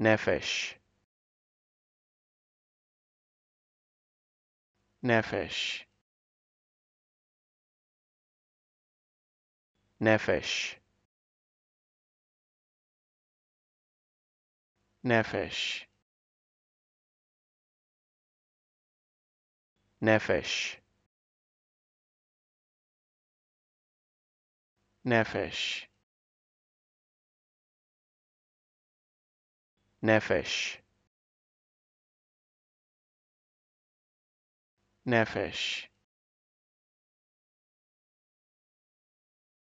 nefesh. Nefesh. Nefesh. Nefesh. Nefesh. Nefesh nefesh. Nefesh